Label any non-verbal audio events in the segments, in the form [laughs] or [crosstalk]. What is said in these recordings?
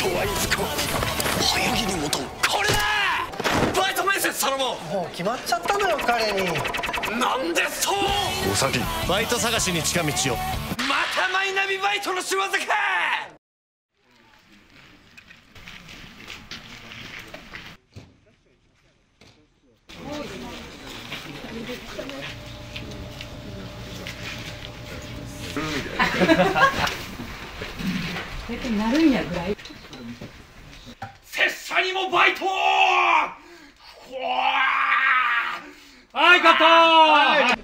トはいつか早切り求むこれだバイト面接頼ももう決まっちゃったのよ彼になんでそうお先バイト探しに近道をまたマイナビバイトの仕業かなるんやぐらいにもバイトはいカット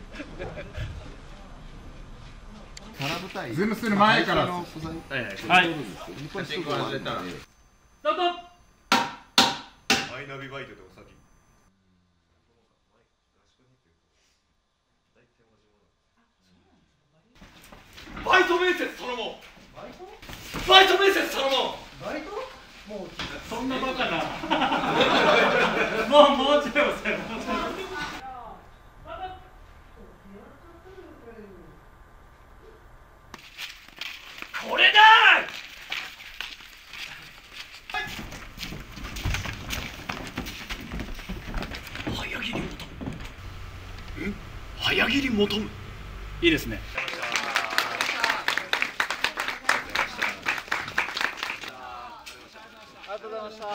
ズームする前からはいスタートマイナビバイト？でお先バイト面接頼もうバイト面接頼もう。バイト？そんなバカな。も [laughs] うもうちょい押せこれだ早切り。求む。ん早切り求むいいですね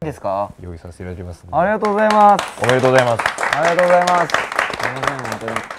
ですか？用意させていただきます。ありがとうございます。おめでとうございます。ありがとうございます。すいません本当に